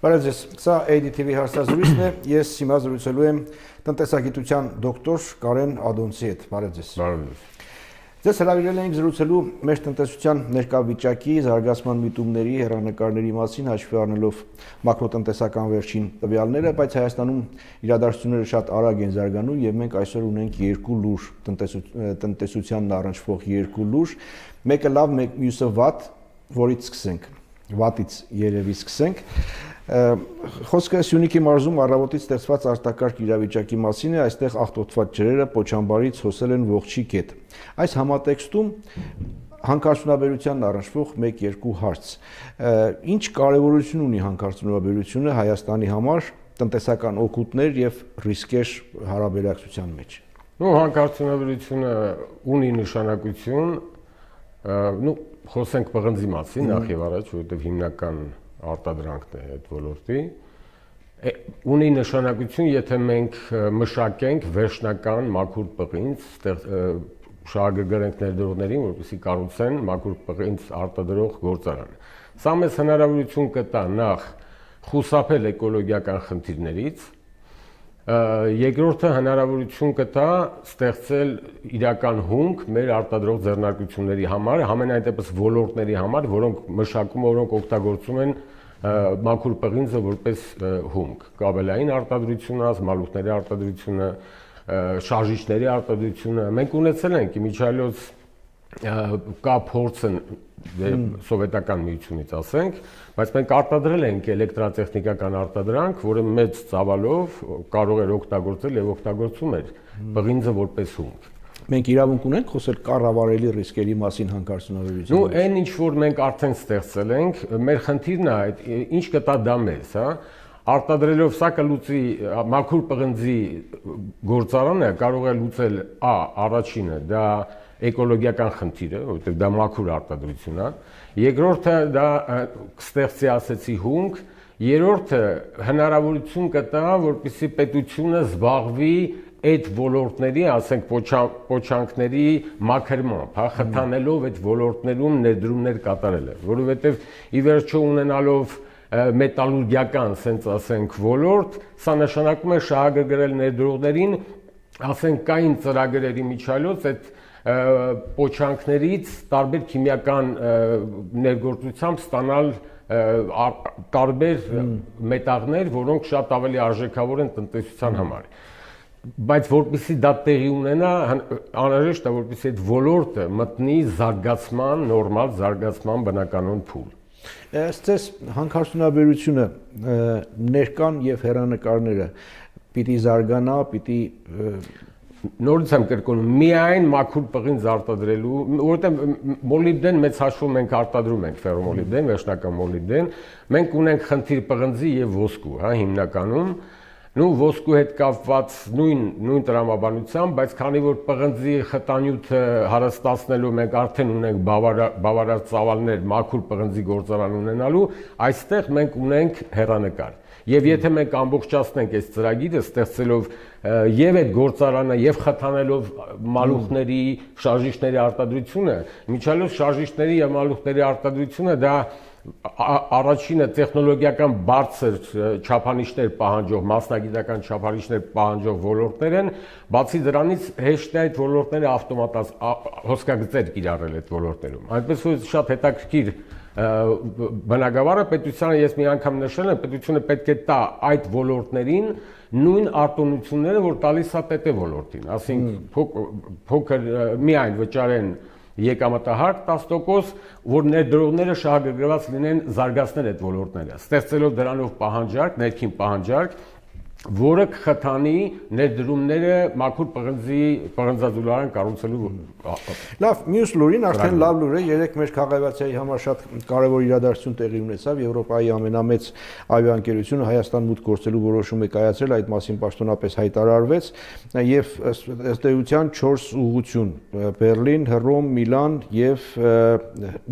Բարև ձեզ։ Սա ADTV հարցազրույցն է։ Ես հիմա զրուցելու եմ տնտեսագիտության դոկտոր Կարեն Ադոնցի հետ։ Բարև ձեզ։ Բարև ձեզ։ Ձեզ հրավիրել ենք զրուցելու մեր տնտեսության ներկա վիճակի, զարգացման միտումների, հերանեկարների մասին հաշվի առնելով մակրոտնտեսական վերջին տվյալները, բայց Հայաստանում իրադարձությունները շատ արագ են զարգանում եւ մենք այսօր ունենք երկու լուր տնտեսությանն առնչվող երկու լուր, մեկը լավ, մյուսը վատ, որից սկսենք վատից երևի սկսենք Խոսքը Սյունիքի մարզում առավոտից ստեղծված արտակարգ իրավիճակի մասին է, այստեղ աղտոտված ջրերը Պոչամբարից հոսել են ողջի կետ։ Այս համատեքստում հանքարդյունաբերությանն առնչվող 1-2 հարց։ Ինչ կարևորություն ունի հանքարդյունաբերությունը Հայաստանի համար տնտեսական օգուտներ եւ ռիսկեր հարաբերակցության մեջ։ Ну հանքարդյունաբերությունը ունի նշանակություն, ну խոսենք պղնձի մասին նախ եւ առաջ, որովհետեւ հիմնական արտադրանքն է այդ ոլորտի ունի նշանակություն, եթե մենք մշակենք վերջնական մաքուր պղինձ, շահագրգռենք ներդրողներին, որպեսզի կառուցեն մաքուր պղինձ արտադրող գործարան։ Սա մեզ հնարավորություն կտա նախ խուսափել էկոլոգիական խնդիրներից, երկրորդը հնարավորություն կտա ստեղծել իրական հումք մեր արտադրող ձեռնարկությունների համար, համենայն դեպս ոլորտների համար, որոնք մշակում, որոնք օգտագործում են մաքուր պղինձը որպես հումք։ Կաբելային արտադրությունը, մալուխների արտադրությունը, շարժիչների արտադրությունը մենք ունեցել ենք իմիջիալոց կա փորձը դե, սովետական միությունից ասենք, բայց մենք արտադրել ենք էլեկտրատեխնիկական արտադրանք, որը մեծ ծավալով կարող էր օգտագործել եւ օգտագործում էր բղինձը որպես հումք մենք իրավունք ունենք խոսել կառավարելի ռիսկերի մասին հանքարդյունաբերության։ Ну, այն ինչ որ մենք արդեն ստեղծել ենք, մեր խնդիրն է այդ ինչ կտա դա մեզ, հա արտադրելով սա կլուծի մաքուր պղնձի գործարանը կարող է լուծել ա առաջինը դա էկոլոգիական խնդիրը, որովհետև դա մաքուր արտադրություն է։ Երկրորդը դա կստեղծի ասեցի հունք, երրորդը հնարավորություն կտա, որպեսզի պետությունը զբաղվի այդ ոլորտների, ասենք փոչանքների մաքրմամբ, հա, խթանելով այդ ոլորտներում ներդրումներ կատարելը, որովհետև ի վերջո ունենալով մետալուրգիական, ասենք ասենք ոլորտ, սա նշանակում է շահագրգռել ներդրողներին, ասենք կային ծրագրերի միջալոց այդ փոչանքներից տարբեր քիմիական ներգործությամբ ստանալ տարբեր մետաղներ, որոնք շատ ավելի արժեքավոր են տնտեսության համար բայց որպեսի դա տեղի ունենա անհրաժեշտ է որպեսի այդ ոլորտը մտնի զարգացման նորմալ զարգացման բնականon փուլ Այստես հանքարդյունաբերությունը ներկան եւ հերանեկարները պիտի զարգանա, պիտի նորից եմ կրկնում, միայն մաքուր պղինձ արտադրելու, որովհետեւ մոլիբդեն մեծ հաշվում մենք արտադրում ենք ֆերոմոլիբդեն, վերջնական մոլիբդեն, մենք ունենք խնդիր պղնձի եւ ոսկու, հա, հիմնականում, նու ոսկու հետ կապված նույն նույն տրամաբանությամբ, բայց քանի որ պղնձի խտանյութը հարստացնելու մենք արդեն ունենք բավարար բավարար ծավալներ մաքուր պղնձի գործարան ունենալու, այստեղ մենք ունենք հերանեկար։ Եվ եթե մենք ամբողջացնենք այս ծրագիրը ստեղծելով եւ այդ գործարանը եւ խթանելով մալուխների, շարժիչների արտադրությունը, միջալով շարժիչների եւ մալուխների արտադրությունը դա առաջինը տեխնոլոգիական բարձր չափանիշներ պահանջող, մասնագիտական չափանիշներ պահանջող ոլորտներ են, բացի դրանից հեշտ է այդ ոլորտները ավտոմատազ հոսքագծեր կիրառել այդ ոլորտներում։ Այնպես որ շատ հետաքրքիր բնակավարը պետությանը ես մի անգամ նշել եմ, պետությունը պետք է տա այդ ոլորտներին նույն արտոնությունները, որ տալիս է ՏՏ ոլորտին, ասենք փոքր միայն վճարեն եկամտահարկ 10%, որ ներդրողները շահագրգռված լինեն զարգացնել այդ ոլորտները, ստեղծելով դրանով պահանջարկ, ներքին պահանջարկ, որը կխթանի ներդրումները մաքուր պղնձի պղնձաձուլարան կառուցելու լավ մյուս լուրին արդեն լավ լուր է երեք մեր քաղաքացիայի համար շատ կարևոր իրադարձություն տեղի ունեցավ եվրոպայի ամենամեծ ավիաընկերությունը հայաստան մուտք գործելու որոշում է կայացրել այդ մասին պաշտոնապես հայտարարվեց եւ ըստ էության 4 ուղղություն բերլին հռոմ միլան եւ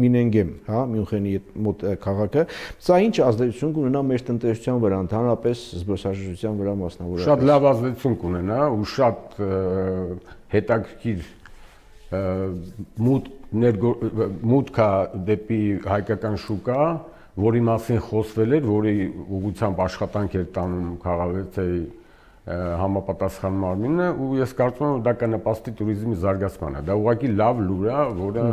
մինենգեմ հա մյունխենի մոտ քաղաքը սա ինչ ազդեցություն կունենա մեր տնտեսության վրա ընդհանրապես զբոսաշրջության դրան վրա մասնավորապես։ Շատ լավ ազդեցություն կունենա ու շատ հետաքրքիր մուտք մուտքա դեպի հայկական շուկա, որի մասին խոսվել էր, որի ուղությամբ աշխատանք էր տանում քաղաքացիի համապատասխան մարմինը ու ես կարծում եմ դա կնպաստի туриզմի զարգացմանը։ Դա ուղղակի լավ լուր է, որը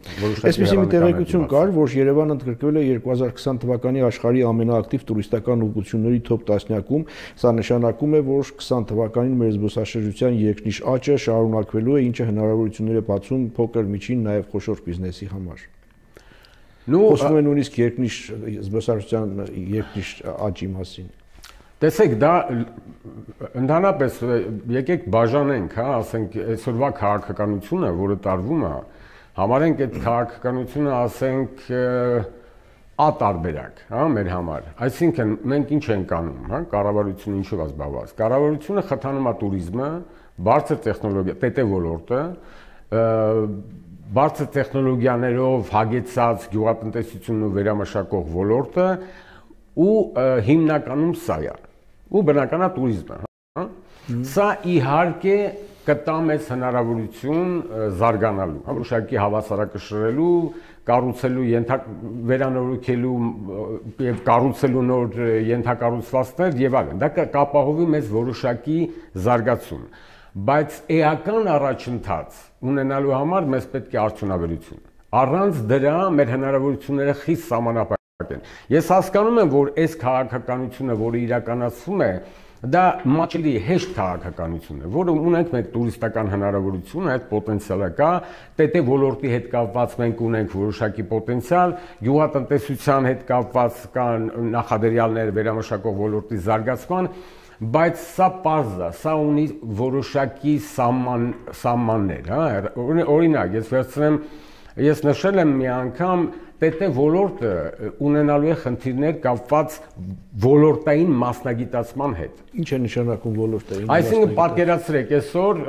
Այսպեսի մի տեղեկություն կար, որ Երևանը ընդգրկվել է 2020 թվականի աշխարհի ամենաակտիվ տուրիստական ուղղությունների top 10-յակում։ Սա նշանակում է, որ 20 թվականին մեր զբոսաշրջության երկնիշ աճը շարունակվելու է, ինչը հնարավորություններ է բացում փոքր, միջին, նաև խոշոր բիզնեսի համար։ Նու խոսում են նույնիսկ երկնիշ զբոսաշրջության երկնիշ աճի մասին։ Տեսեք, դա ընդհանրապես եկեք բաժանենք, հա, ասենք այսօրվա քաղաքականությունը, որը տարվում է, Համարենք այդ քաղաքականությունը, ասենք, ատարբերակ, հա, մեր համար։ Այսինքն մենք ինչ ենք անում, հա, կառավարությունը ինչով է զբաղված։ Կառավարությունը խթանում է туриզմը, բարձր տեխնոլոգիա, ՏՏ ոլորտը, բարձր տեխնոլոգիաներով հագեցած գյուղատնտեսությունն ու վերամշակող ոլորտը ու հիմնականում սա է։ Ու բնականա туриզմը, հա։ Սա իհարկե կտա մեծ հնարավորություն զարգանալու, հա, ուշակի հավասարակշռելու, կառուցելու, ենթակ վերանորոգելու եւ կառուցելու նոր ենթակառուցվածքներ եւ այլն։ Դա կապահովի մեծ որոշակի զարգացում։ Բայց էական առաջընթաց ունենալու համար մեզ պետք է արդյունաբերություն։ Առանց դրա մեր հնարավորությունները խիստ սահմանապատ են։ Ես հասկանում եմ, որ այս քաղաքականությունը, որը իրականացվում է, դա մաչելի հեշտ քաղաքականություն է, որը ունենք մենք տուրիստական հնարավորություն, այդ պոտենցիալը կա, ՏՏ ոլորտի հետ կապված մենք ունենք որոշակի պոտենցիալ, գյուղատնտեսության հետ կապված կան նախադրյալներ վերամշակող ոլորտի զարգացման, բայց սա པարզ է, սա ունի որոշակի սահման սահմաններ, հա, օրինակ, ես վերցնեմ ես նշել եմ մի անգամ ՏՏ ոլորտը ունենալու է խնդիրներ կապված ոլորտային մասնագիտացման հետ։ Ինչ է նշանակում ոլորտային Այսինքն պատկերացրեք, այսօր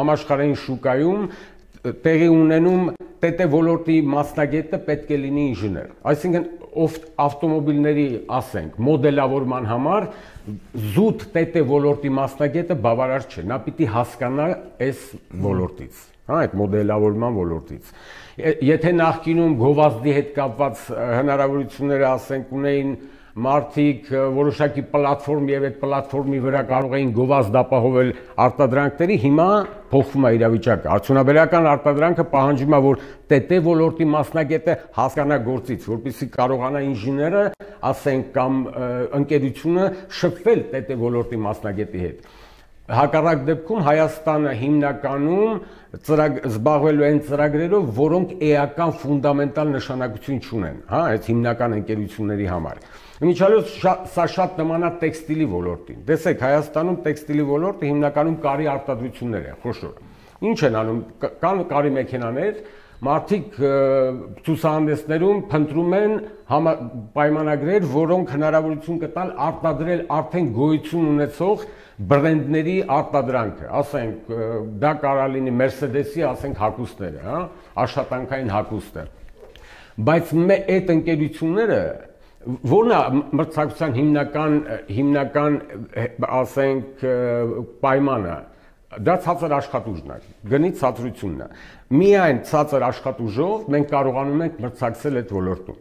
համաշխարհային շուկայում տեղի ունենում ՏՏ ոլորտի մասնագետը պետք է լինի ինժեներ։ Այսինքն ավտոմոբիլների, ասենք, մոդելավորման համար զուտ ՏՏ ոլորտի մասնագետը բավարար չէ։ Նա պիտի հասկանա այս ոլորտից, հա, այդ մոդելավորման ոլորտից եթե նախկինում գովազդի հետ կապված հնարավորությունները ասենք ունեին մարդիկ որոշակի պլատֆորմ եւ այդ պլատֆորմի վրա կարող էին գովազդ ապահովել արտադրանքների, հիմա փոխվում է իրավիճակը։ Արդյունաբերական արտադրանքը պահանջում է, որ ՏՏ ոլորտի մասնագետը հասկանա գործից, որպեսզի կարողանա ինժեները, ասենք, կամ ընկերությունը շփվել ՏՏ ոլորտի մասնագետի հետ հակառակ դեպքում Հայաստանը հիմնականում ծրագ զբաղվելու են ծրագրերով, որոնք էական ֆունդամենտալ նշանակություն չունեն, հա, այդ հիմնական ընկերությունների համար։ Միջալոց սա շատ նմանա տեքստիլի ոլորտին։ Տեսեք, Հայաստանում տեքստիլի ոլորտը հիմնականում կարի արտադրություններ է, խոշոր։ Ինչ են անում, կան կարի մեքենաներ, մարդիկ ցուսահանդեսներում փնտրում են պայմանագրեր, որոնք հնարավորություն կտան արտադրել արդեն գոյություն ունեցող բրենդների արտադրանքը, ասենք դա կարա լինի Mercedes-ի, ասենք հագուստները, հա, աշխատանքային հագուստը։ Բայց այդ ընկերությունները որն է մրցակցության հիմնական հիմնական ասենք պայմանը դա ցածր աշխատուժն է գնի ցածրությունն է միայն ցածր աշխատուժով մենք կարողանում ենք մրցակցել այդ ոլորտում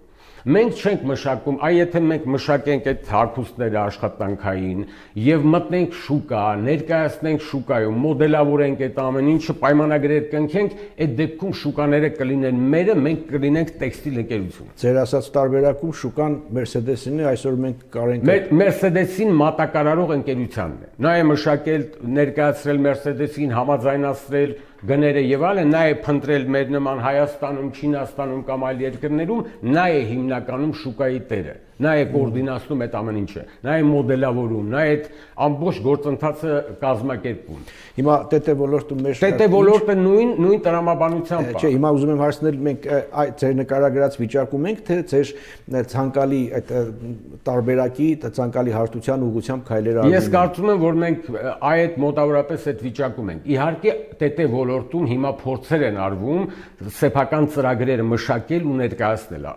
Մենք չենք մշակում, այ եթե մենք մշակենք այդ հարկուստները աշխատանքային եւ մտնենք շուկա, ներկայացնենք շուկայում, մոդելավորենք այդ ամեն ինչը, պայմանագրեր կնքենք, այդ դեպքում շուկաները կլինեն մերը, մենք կլինենք տեքստիլ ընկերություն։ Ձեր ասած տարբերակում շուկան Mercedes-ին է, այսօր մենք կարենք Մեր Mercedes-ին մատակարարող ընկերությանն է։ Նա է մշակել, ներկայացրել Mercedes-ին, համաձայնացրել գները եւ այլն, նա է փնտրել մեր նման Հայաստանում, Չինաստանում կամ այլ երկրներում, նա է հիմնականում շուկայի տերը նա է կոորդինացնում այդ ամեն ինչը, նա է մոդելավորում, նա է այդ ամբողջ գործընթացը կազմակերպում։ Հիմա ՏՏ ոլորտը մեր ՏՏ ոլորտը նույն նույն տրամաբանությամբ է։ Չէ, հիմա ուզում եմ հարցնել մենք այդ ձեր նկարագրած վիճակում ենք, թե ձեր ցանկալի այդ տարբերակի, ցանկալի հարթության ուղղությամբ քայլեր արվում։ Ես կարծում եմ, որ մենք այդ մոտավորապես այդ վիճակում ենք։ Իհարկե ՏՏ ոլորտում հիմա փորձեր են արվում սեփական ծրագրեր մշակել ու ներկայացնել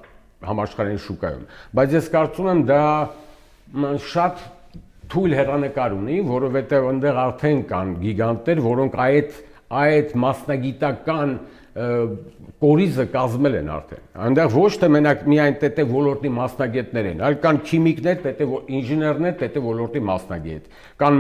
համաշխարհային շուկայում։ Բայց ես կարծում եմ դա շատ թույլ հերանեկար ունի, որովհետև այնտեղ արդեն կան գիգանտներ, որոնք այդ այդ մասնագիտական կորիզը կազմել են արդեն։ Այնտեղ ոչ թե մենակ միայն ՏՏ ոլորտի մասնագետներ են, այլ կան քիմիկներ, ՏՏ ինժեներներ, ՏՏ ոլորտի մասնագետ, կան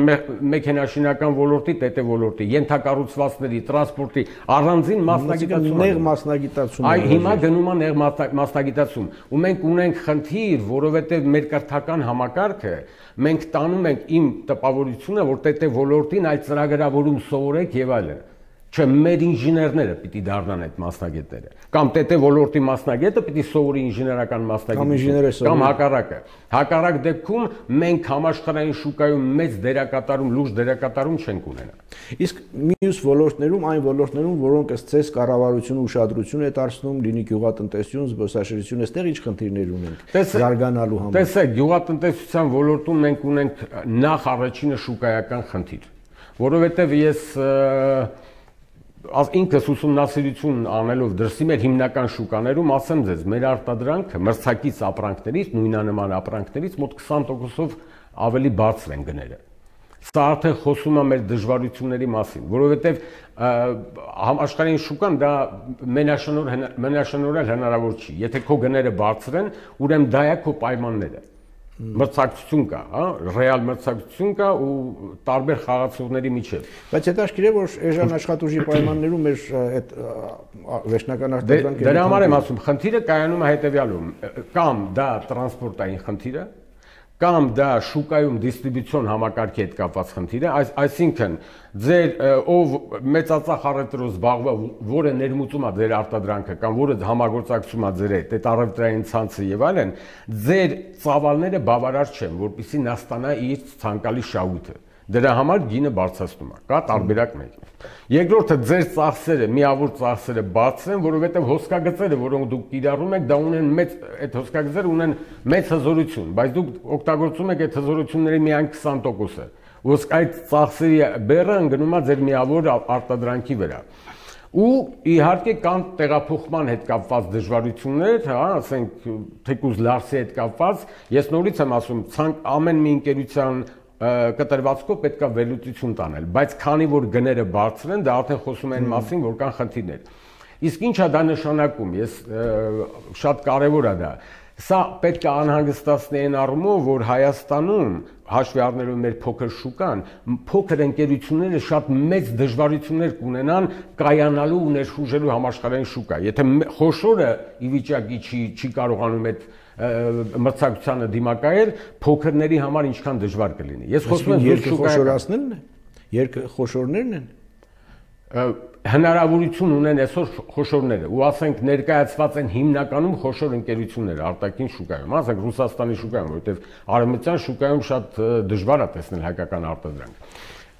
մեքենաշինական ոլորտի, ՏՏ ոլորտի, ենթակառուցվածքների, տրանսպորտի առանձին մասնագիտացում։ Նեղ մասնագիտացում։ Այ հիմա գնում է նեղ մասնագիտացում։ Ու մենք ունենք խնդիր, որովհետև մեր կրթական համակարգը մենք տանում ենք իմ տպավորությունը, որ ՏՏ ոլորտին այդ ծրագրավորում սովորեք եւ այլն չէ մեր ինժեներները պիտի դառնան այդ մասնագետները կամ ՏՏ ոլորտի մասնագետը պիտի սովորի ինժեներական մասնագետ կամ ինժեները կամ հակառակը հակառակ դեպքում մենք համաշխարհային շուկայում մեծ դերակատարում լուրջ դերակատարում չենք ունենա իսկ մյուս ոլորտներում այն ոլորտներում որոնք ըստ ցես կառավարությունը ուշադրություն է դարձնում լինի գյուղատնտեսություն զբոսաշրջություն այստեղ ինչ խնդիրներ ունենք զարգանալու համար տեսեք գյուղատնտեսության ոլորտում մենք ունենք նախ առաջինը շուկայական խնդիր որովհետև ես և, ինքս ուսումնասիրություն անելով դրսի մեր հիմնական շուկաներում ասեմ ձեզ, մեր արտադրանքը մրցակից ապրանքներից, նույնանման ապրանքներից մոտ 20%-ով ավելի բարձր են գները։ Սա արդեն խոսում է մեր դժվարությունների մասին, որովհետև համաշխարհային շուկան դա մենաշնոր մենաշնորել հնարավոր չի։ Եթե քո գները բարձր են, ուրեմն դա է քո պայմանները մրցակցություն կա, հա, ռեալ մրցակցություն կա ու տարբեր խաղացողների միջև։ Բայց հետաքրքիր է, որ էժան աշխատուժի պայմաններում մեր այդ վերջնական արտադրանքը Դրա համար եմ ասում, խնդիրը կայանում է հետևյալում, կամ դա տրանսպորտային խնդիր է, կամ դա շուկայում դիստրիբյուցիոն համակարգի հետ կապված խնդիր է, այս այսինքն ձեր ով մեծածախ առևտրով զբաղվա, որը ներմուծում է ձեր արտադրանքը կամ որը համագործակցում է ձեր հետ, այդ առևտրային ցանցը եւ այլն, ձեր ծավալները բավարար չեն, որpիսի նա ստանա իր ցանկալի շահույթը։ Դրա համար գինը բարձրացնում է։ Կա տարբերակ մեկ։ Երկրորդը ձեր ծախսերը, միավոր ծախսերը բարձր են, որովհետև հոսքագծերը, որոնք դուք կիրառում եք, դա ունեն մեծ այդ հոսքագծերը ունեն մեծ հզորություն, բայց դուք օգտագործում եք այդ հզորությունների միայն 20%-ը։ Ոսկ այդ ծախսերի բեռը ընկնում է ձեր միավոր արտադրանքի վրա ու իհարկե կան տեղափոխման հետ կապված դժվարություններ, հա, ասենք թեկուզ լարսի հետ կապված, ես նորից եմ ասում, ցանկ ամեն մի ընկերության կտրվածքով պետքա վերլուծություն տանել, բայց քանի որ գները բարձր են, դա արդեն խոսում են մասին, որ կան խնդիրներ։ Իսկ ինչա դա նշանակում։ Ես շատ կարևոր է դա։ Սա պետք է անհանգստացնի այն առումով, որ Հայաստանում հաշվի առնելով մեր փոքր շուկան, փոքր ընկերությունները շատ մեծ դժվարություններ կունենան կայանալու ու ներխուժելու համաշխարհային շուկա։ Եթե խոշորը ի վիճակի չի չի կարողանում այդ մրցակցությանը դիմակայել, փոքրների համար ինչքան դժվար կլինի։ Ես խոսում եմ երկը խոշորացնելն է։ Երկը խոշորներն են հնարավորություն ունեն այսօր խոշորները ու ասենք ներկայացված են հիմնականում խոշոր ընկերությունները արտաքին շուկայում, ասենք Ռուսաստանի շուկայում, որովհետև արևմտյան շուկայում շատ դժվար է տեսնել հայկական արտադրանք։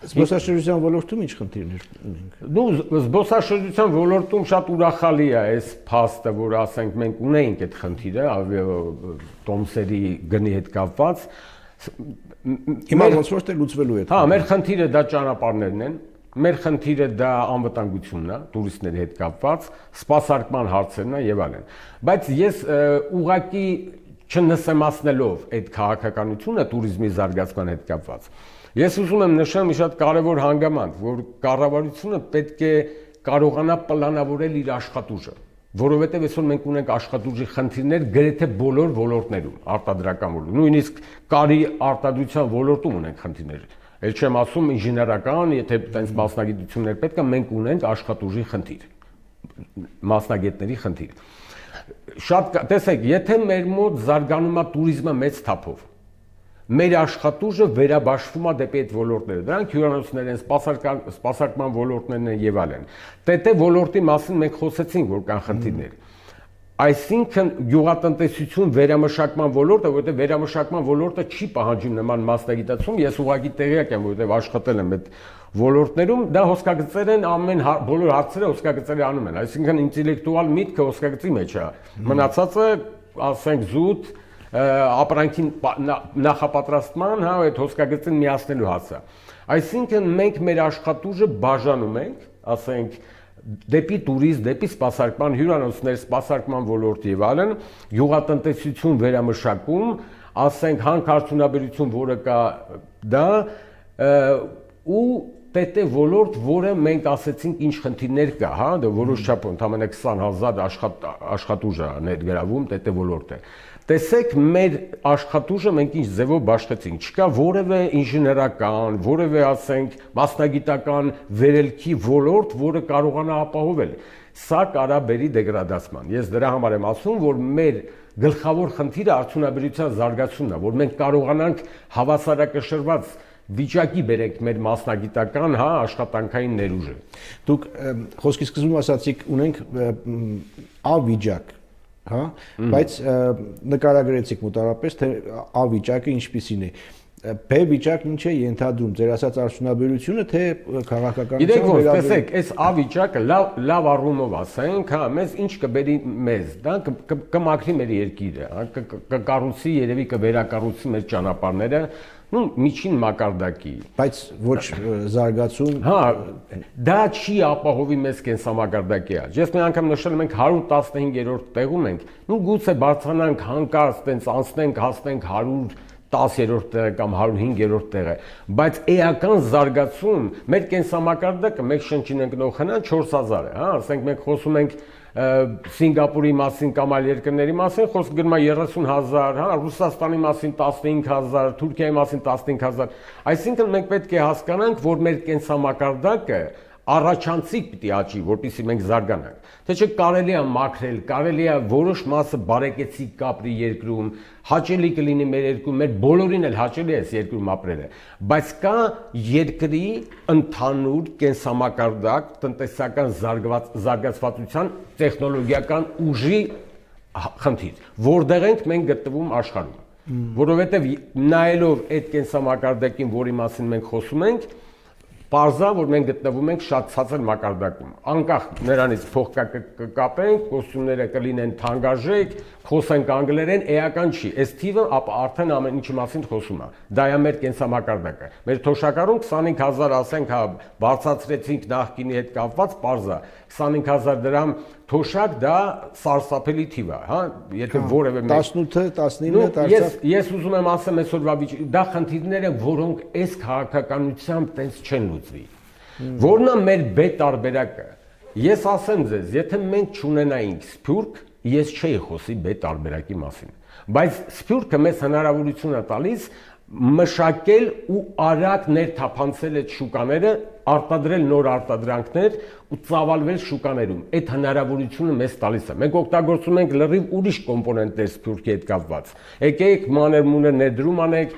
Զբոսաշրջության ոլորտում ինչ խնդիրներ ունենք։ Դու զբոսաշրջության ոլորտում շատ ուրախալի է այս փաստը, որ ասենք մենք ունեինք այդ խնդիրը տոմսերի գնի հետ կապված։ Հիմա ոնց որ թե լուծվելու է։ Հա, մեր խնդիրը դա ճանապարհներն են։ Մեր խնդիրը դա անվտանգությունն է, туриստների հետ կապված, սպասարկման հարցերն են եւ այլն։ Բայց ես ուղակի չնսեմացնելով այդ քաղաքականությունը туриզմի զարգացման հետ կապված, ես ուզում եմ նշել մի շատ կարևոր հանգամանք, որ կառավարությունը պետք է կարողանա պլանավորել իր աշխատուժը որովհետև այսօր մենք ունենք աշխատուժի խնդիրներ գրեթե բոլոր ոլորտներում արտադրական ոլորտում նույնիսկ կարի արտադրության ոլորտում ունենք խնդիրներ Էլ չեմ ասում ինժեներական, եթե տենց մասնագիտություններ պետք է մենք ունենք աշխատուժի խնդիր, մասնագետների խնդիր։ Շատ տեսեք, եթե մեր մոտ զարգանում է туриզմը մեծ թափով, մեր աշխատուժը վերաբաշխվում է դեպի այդ ոլորտները։ Դրանք հյուրանոցներ են, սպասարկման սպասարկման ոլորտներն են եւ այլն։ ՏՏ ոլորտի մասին մենք խոսեցինք, որ կան խնդիրներ։ Այսինքն գյուղատնտեսություն վերամշակման ոլորտը, որովհետև վերամշակման ոլորտը չի պահանջում նման մասնագիտացում, ես ուղղակի տեղյակ եմ, որովհետև աշխատել եմ այդ ոլորտներում, դա հոսքագծեր են ամեն հա, բոլոր հարցերը հոսքագծերը անում են։ Այսինքն ինտելեկտուալ միտքը հոսքագծի մեջ է։ Մնացածը, ասենք, զուտ, ապրանքին նախապատրաստման, հա, այդ հոսքագծին միացնելու հարցը։ Այսինքն մենք մեր աշխատուժը բաժանում ենք, ասենք, դեպի туриզմ, դեպի սպասարկման հյուրանոցներ, սպասարկման ոլորտ եւ այլն, յուղատնտեսություն վերամշակում, ասենք հանքարդյունաբերություն, որը կա դա ու պետե ոլորտ, որը մենք ասեցինք ինչ խնդիրներ կա, հա, որոշ չափով ընդամենը 20000 աշխատ աշխատուժ է ներգրավում պետե ոլորտը։ աշխատ, Տեսեք մեր աշխատուժը մենք ինչ ձևով բաշխեցինք։ Չկա որևէ ինժեներական, որևէ ասենք մասնագիտական վերելքի ոլորտ, որը կարողանա ապահովել։ Սա կարա բերի դեգրադացման։ Ես դրա համար եմ ասում, որ մեր գլխավոր խնդիրը արդյունաբերության զարգացումն է, որ մենք կարողանանք հավասարակշռված վիճակի բերենք մեր մասնագիտական, հա, աշխատանքային ներուժը։ Դուք խոսքի սկզբում ասացիք, ունենք ա վիճակ, հա, բայց նկարագրեցիք մոտարապես թե ա վիճակը ինչպիսին է Բ վիճակն ինչ է ենթադրում ձեր ասած արդյունաբերությունը թե քաղաքականության Գիտեք ո՞ր, տեսեք, այս ա վիճակը լավ լավ առումով ասենք, հա, մեզ ինչ կբերի մեզ, դա կմաքրի մեր երկիրը, հա, կկառուցի երևի կվերակառուցի մեր ճանապարհները, նու միջին մակարդակի բայց ոչ զարգացում հա դա չի ապահովի մեզ կենսամակարդակի աճ ես մի անգամ նշել եմ մենք 115-րդ տեղում ենք նու գուցե բարձրանանք հանկարծ տենց անցնենք հասնենք 100 10-րդ տեղը կամ 105-րդ տեղը, բայց էական զարգացում մեր կենսամակարդակը մեկ շնչին ընկնող հնան 4000 է, հա, ասենք մենք խոսում ենք Սինգապուրի մասին կամ այլ երկրների մասին խոսք գնում է 30000, հա, Ռուսաստանի մասին 15000, Թուրքիայի մասին 15000։ Այսինքն մենք պետք է հասկանանք, որ մեր կենսամակարդակը առաջանցիկ պիտի աճի, որpիսի մենք զարգանանք։ Թե չէ կարելի է մաքրել, կարելի է որոշ մասը բարեկեցիկ կապրի երկրում, հաճելի կլինի մեր երկրում, մեր բոլորին էլ հաճելի է այս երկրում ապրելը, բայց կա երկրի ընդհանուր կենսամակարդակ, տնտեսական զարգված զարգացվածության տեխնոլոգիական ուժի խնդիր, որտեղ ենք մենք գտնվում աշխարհում որովհետև նայելով այդ կենսամակարդակին, որի մասին մենք խոսում ենք, Պարզա, որ մենք գտնվում ենք շատ ցածր մակարդակում։ Անկախ նրանից փող կկապենք, կոստյումները կլինեն թանկարժեք, խոսենք անգլերեն, էական չի։ Այս թիվը ապա արդեն ամեն ինչի մասին խոսում է։ Դա է մեր կենսամակարդակը։ Մեր թոշակառուն 25000 ասենք, հա, բարձացրեցինք նախկինի հետ կապված, պարզա 25000 դրամ թոշակ դա սարսափելի թիվ է, հա, եթե որևէ 18-ը, 19-ը դարձավ։ Ես ես ուզում եմ ասեմ այսօրվա դա խնդիրներ են, որոնք այս քաղաքականությամբ տենց չեն լուծվի։ Որն է մեր բ տարբերակը։ Ես ասեմ ձեզ, եթե մենք չունենայինք սփյուրք, ես չէի խոսի բ տարբերակի մասին։ Բայց սփյուրքը մեզ հնարավորություն է տալիս մշակել ու արագ ներթափանցել այդ շուկաները, արտադրել նոր արտադրանքներ ու ծավալվել շուկաներում։ Այդ հնարավորությունը մեզ տալիս է։ Մենք օգտագործում ենք լրիվ ուրիշ կոմպոնենտներ սփյուռքի հետ կապված։ Եկեք մանր մուներ ներդրում անեք,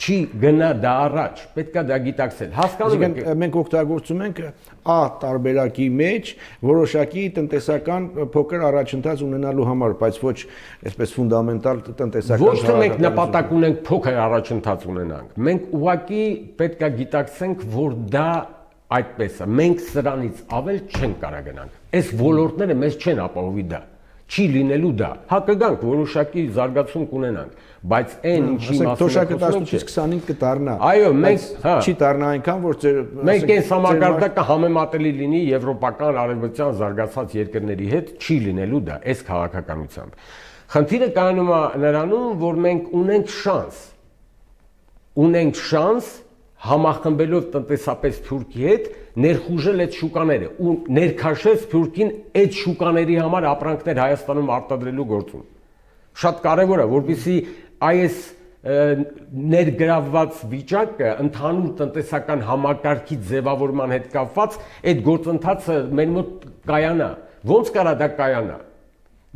չի գնա դա առաջ, պետքա դա գիտակցել։ Հասկանում եք։ Մենք օգտագործում ենք Ա տարբերակի մեջ որոշակի տնտեսական փոքր առաջընթաց ունենալու համար, բայց ոչ այսպես ֆունդամենտալ տնտեսական Ոչ թե մենք նպատակ ունենք փոքր առաջընթաց ունենանք։ Մենք ուղակի պետքա գիտակցենք, որ դա այդպես է։ Մենք սրանից ավել չենք կարող գնանք։ Այս ոլորտները մեզ չեն ապահովի դա չի լինելու դա։ Հա կգանք որոշակի զարգացում կունենանք, բայց այն ինչի մասին թոշակը 18-ից 25 կդառնա։ Այո, մենք հա չի դառնա այնքան, որ ձեր մենք այս համակարգը համեմատելի լինի եվրոպական արևմտյան զարգացած երկրների հետ, չի լինելու դա այս քաղաքականությամբ։ Խնդիրը կայանում է նրանում, որ մենք ունենք շանս։ Ունենք շանս համախմբելով տնտեսապես Թուրքի հետ ներխուժել այդ շուկաները ու ներքաշել Թուրքին այդ շուկաների համար ապրանքներ Հայաստանում արտադրելու գործում։ Շատ կարևոր է, որպեսզի այս ներգրավված վիճակը ընդհանուր տնտեսական համակարգի ձևավորման հետ կապված այդ գործընթացը մեր մոտ կայանա։ Ոնց կարա դա կայանա։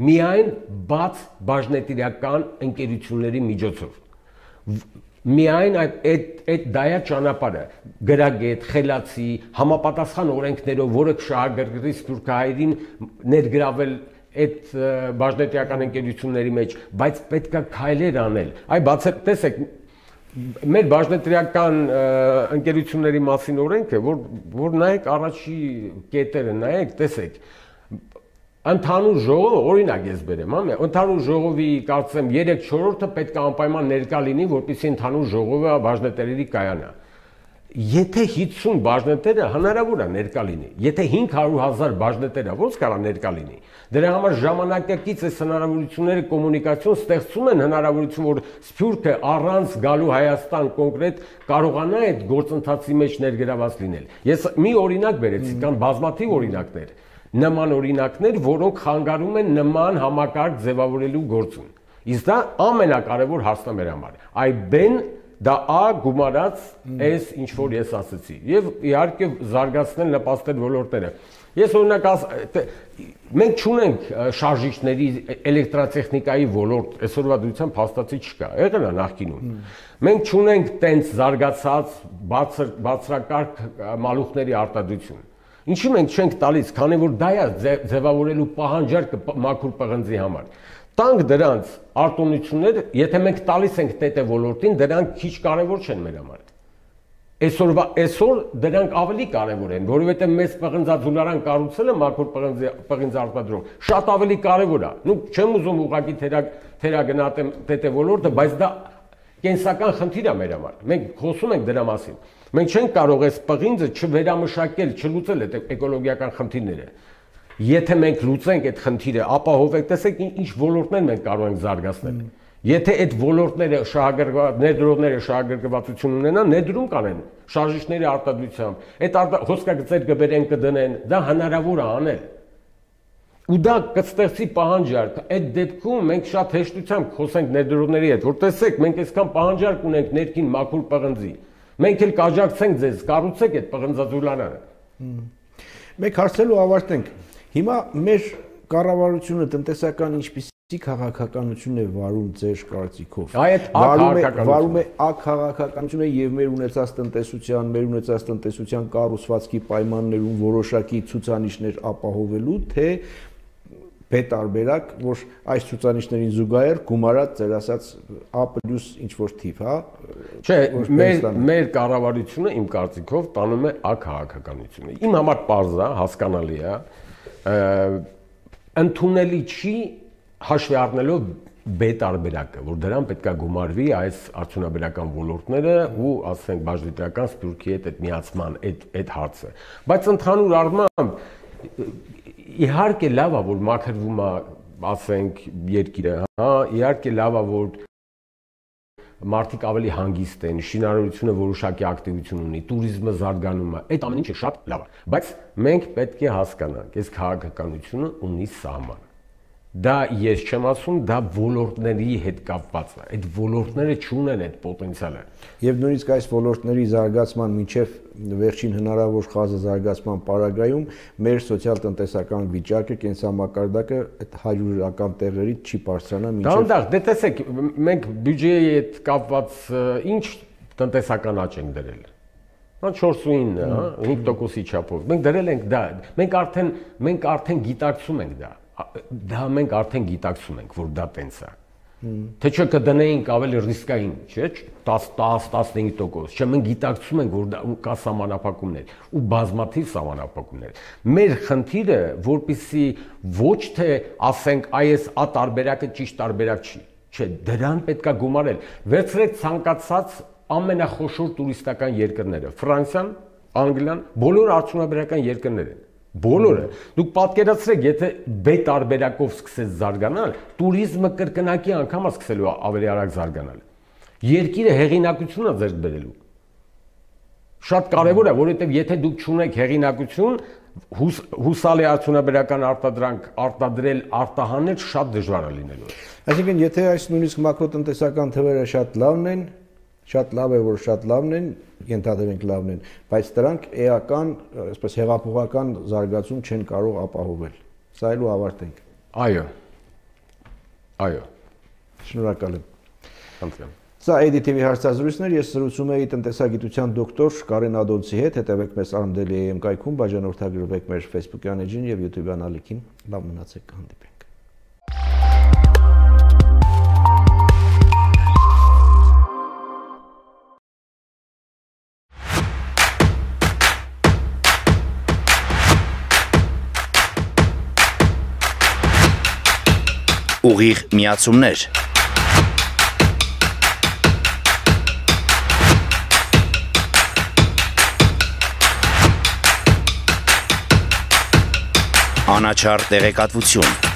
Միայն բաց բաժնետիրական ընկերությունների միջոցով միայն այդ այդ այդ դայա ճանապարհը գրագետ, խելացի, համապատասխան օրենքներով, որը կշահագրգռի սփյուռքահայերին ներգրավել այդ բաժնետիական ընկերությունների մեջ, բայց պետքա քայլեր անել։ Այ բացը տեսեք մեր բաժնետիրական ընկերությունների մասին օրենքը, որ որ նայեք առաջի կետերը, նայեք, տեսեք, ընդհանուր ժողովը օրինակ ես բերեմ, հա, ընդհանուր ժողովի կարծեմ 3/4-ը պետք է անպայման ներկա լինի, որպեսզի ընդհանուր ժողովը բաժնետերերի կայանա։ Եթե 50 բաժնետերը հնարավոր է ներկա լինի, եթե 500.000 բաժնետերը ո՞նց կարա ներկա լինի։ Դրա համար ժամանակակից այս հնարավորությունները կոմունիկացիոն ստեղծում են հնարավորություն, որ Սփյուռքը առանց գալու Հայաստան կոնկրետ կարողանա այդ գործընթացի մեջ ներգրաված լինել։ Ես մի օրինակ բերեցի, կան բազմաթիվ օրինակներ, նման օրինակներ, որոնք խանգարում են նման համակարգ ձևավորելու գործում։ Իսկ դա ամենակարևոր հարցն է մեր համար։ Այբեն դա ա գումարած այս ինչ որ ես ասացի եւ իհարկե զարգացնել նպաստել ոլորտները ես օրինակ մենք ճունենք շարժիչների էլեկտրատեխնիկայի ոլորտ այսօրվա դրությամբ հաստատի չկա եղել է նախկինում մենք ճունենք տենց զարգացած բարձր բարձրակարգ մալուխների արտադրություն Ինչի մենք չենք տալիս, քանի որ դա է ձևավորելու պահանջարկը մաքուր պղնձի համար տանք դրանց արտոնություններ, եթե մենք տալիս ենք ՏՏ ոլորտին, դրանք քիչ կարևոր չեն մեր համար։ Այսօրվա այսօր դրանք ավելի կարևոր են, որովհետև մեծ պղնձաձուլարան կառուցելը մաքուր պղնձի պղնձ արտադրում շատ ավելի կարևոր է։ Ну չեմ ուզում ուղակի թերա թերագնահատեմ ՏՏ ոլորտը, բայց դա կենսական խնդիր է մեր համար։ Մենք խոսում ենք դրա մասին։ Մենք չենք կարող այս պղինձը չվերամշակել, չլուծել այդ էկոլոգիական խնդիրները։ Եթե մենք լուծենք այդ խնդիրը, ապահովենք, տեսեք ինչ ոլորտներ մենք կարող ենք զարգացնել։ Եթե այդ ոլորտները շահագրգռված ներդրողները շահագրգռվածություն ունենան, ներդրում կանեն շարժիչների արտադրությամբ, այդ հոսքագծեր կբերեն կդնեն, դա հնարավոր է անել։ Ու դա կստեղծի պահանջարկ։ Այդ դեպքում մենք շատ հեշտությամբ խոսենք ներդրողների հետ, որ տեսեք, մենք այսքան պահանջարկ ունենք ներքին մաքուր պղնձի։ Մենք էլ կաջակցենք ձեզ, կառուցեք այդ պղնձաձուլարանը։ Մեկ հարցելու ավարտենք։ Հիմա մեր կառավարությունը տնտեսական ինչպիսի քաղաքականություն է վարում ձեր կարծիքով։ Այդ ակաղաքականությունը վարում է ակաղաքականությունը եւ մեր ունեցած տնտեսության, մեր ունեցած տնտեսության կառուցվածքի պայմաններում որոշակի ցուցանիշներ ապահովելու, թե բետարբերակ, որ այս ցուցանիշներին զուգահեռ գումարած ձեր ասած A+ ինչ որ թիվ, հա։ Չէ, մեր մեր կառավարությունը իմ կարծիքով տանում է ակաղաքականությունը։ Իմ համար པարզ է, հասկանալի է, ընդունելի չի հաշվի առնելով B տարբերակը, որ դրան պետքա գումարվի այս արդյունաբերական ոլորտները ու ասենք բաժնետական սպյուրքի հետ այդ միացման այդ այդ հարցը։ Բայց ընդհանուր առմամբ իհարկե լավ է որ մաքրվում է ասենք երկիրը, հա, իհարկե լավ է որ մարդիկ ավելի հանգիստ են, շինարարությունը որոշակի ակտիվություն ունի, туриզմը զարգանում է, այդ ամեն ինչը շատ լավ է, բայց մենք պետք է հասկանանք, այս քաղաքականությունը ունի սահման։ Դա ես չեմ ասում, դա ոլորտների հետ կապված է։ Այդ ոլորտները չունեն այդ պոտենցիալը։ Եվ նույնիսկ այս ոլորտների զարգացման միջև վերջին հնարավոր խազը զարգացման պարագայում մեր սոցիալ-տնտեսական վիճակը, կենսամակարդակը այդ 100-ական տեղերից չի բարձրանա միջև։ Դանդաղ, դե տեսեք, մենք բյուջեի հետ կապված ինչ տնտեսական աճ ենք դրել։ Հա 4.9, հա 5%-ի չափով։ Մենք դրել ենք դա։ Մենք արդեն մենք արդեն գիտակցում ենք դա դա մենք արդեն գիտակցում ենք, որ դա տենց է։ Թե չէ կդնեինք ավելի ռիսկային, չէ՞, 10 10 15%։ Չէ, մենք գիտակցում ենք, որ կա սահմանափակումներ ու բազմաթիվ սահմանափակումներ։ Մեր խնդիրը, որpիսի ոչ թե ասենք այս ա տարբերակը ճիշտ տարբերակ չի, չէ, դրան պետքա գումարել։ Վերցրեք ցանկացած ամենախոշոր տուրիստական երկրները՝ Ֆրանսիան, Անգլիան, բոլոր արդյունաբերական երկրներ են Բոլորը։ Դուք պատկերացրեք, եթե B տարբերակով սկսեց զարգանալ, туриզմը կրկնակի անգամ է սկսելու ավելի արագ զարգանալ։ Երկիրը հեղինակություն է ձեռք բերելու։ Շատ կարևոր է, որովհետև եթե դուք չունեք հեղինակություն, հուս, հուսալի արդյունաբերական արտադրանք արտադրել, արտահանել շատ դժվար է լինելու։ Այսինքն, եթե այս նույնիսկ մակրոտնտեսական թվերը շատ լավն են, շատ լավ է որ շատ լավն են ենթադրենք լավն են բայց դրանք էական այսպես հեղափոխական զարգացում չեն կարող ապահովել սա էլ ու ավարտենք այո այո շնորհակալ եմ խնդրեմ Սա ADTV հարցազրույցներ, ես զրուցում եի տնտեսագիտության դոկտոր Կարեն Ադոնցի հետ, հետևեք մեզ Armdeli.am կայքում, բաժանորդագրվեք մեր Facebook-յան էջին եւ YouTube-յան ալիքին։ Լավ մնացեք, կհանդիպենք։ ուղիղ միացումներ։ Անաչար տեղեկատվություն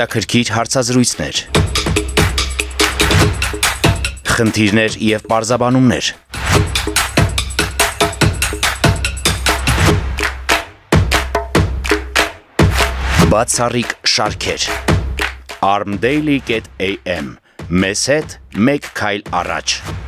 Հետաքրքիր հարցազրույցներ։ Խնդիրներ եւ բարձաբանումներ։ Բացառիկ շարքեր։ armdaily.am Մեզ հետ մեկ քայլ առաջ։